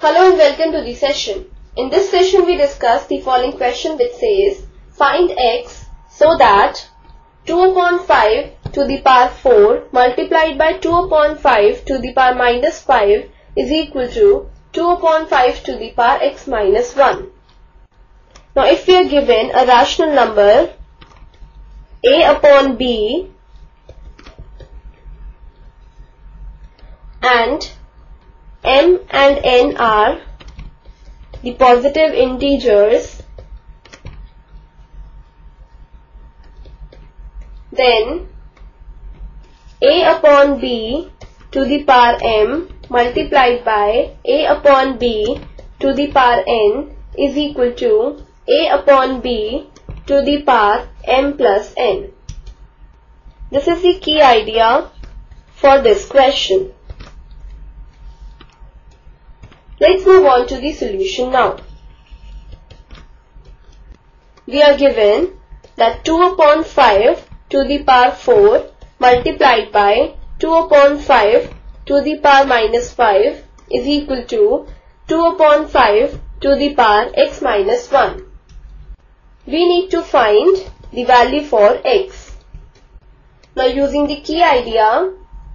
Hello and welcome to the session. In this session we discuss the following question which says find x so that 2 upon 5 to the power 4 multiplied by 2 upon 5 to the power minus 5 is equal to 2 upon 5 to the power x minus 1. Now if we are given a rational number a upon b and m and n are the positive integers then a upon b to the power m multiplied by a upon b to the power n is equal to a upon b to the power m plus n. This is the key idea for this question. Let's move on to the solution now. We are given that 2 upon 5 to the power 4 multiplied by 2 upon 5 to the power minus 5 is equal to 2 upon 5 to the power x minus 1. We need to find the value for x. Now using the key idea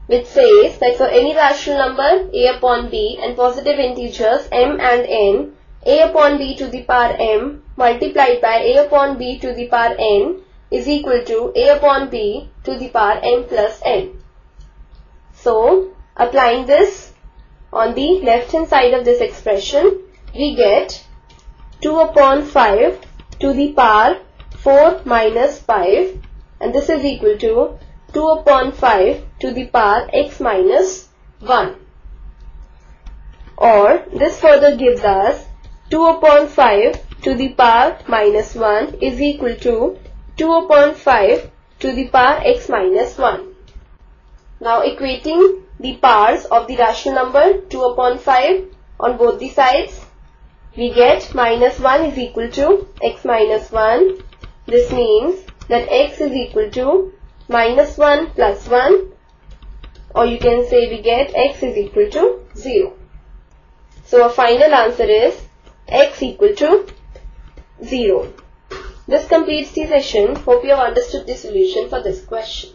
which says that for any rational number a upon b and positive integers m and n, a upon b to the power m multiplied by a upon b to the power n is equal to a upon b to the power m plus n. So, applying this on the left hand side of this expression, we get 2 upon 5 to the power 4 minus 5 and this is equal to 2 upon 5 to the power x minus 1. Or this further gives us 2 upon 5 to the power minus 1 is equal to 2 upon 5 to the power x minus 1. Now equating the powers of the rational number 2 upon 5 on both the sides we get minus 1 is equal to x minus 1. This means that x is equal to minus 1 plus 1 or you can say we get x is equal to 0. So our final answer is x equal to 0. This completes the session. Hope you have understood the solution for this question.